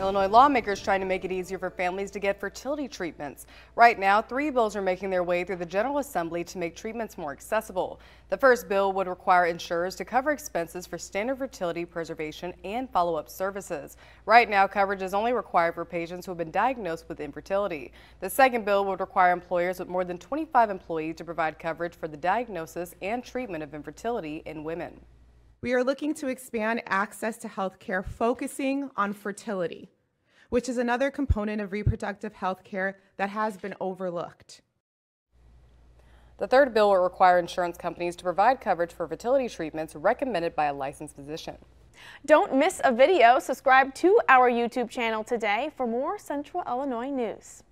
Illinois lawmakers trying to make it easier for families to get fertility treatments. Right now, three bills are making their way through the General Assembly to make treatments more accessible. The first bill would require insurers to cover expenses for standard fertility preservation and follow-up services. Right now, coverage is only required for patients who have been diagnosed with infertility. The second bill would require employers with more than 25 employees to provide coverage for the diagnosis and treatment of infertility in women. We are looking to expand access to health care focusing on fertility, which is another component of reproductive health care that has been overlooked. The third bill will require insurance companies to provide coverage for fertility treatments recommended by a licensed physician. Don't miss a video. Subscribe to our YouTube channel today for more Central Illinois news.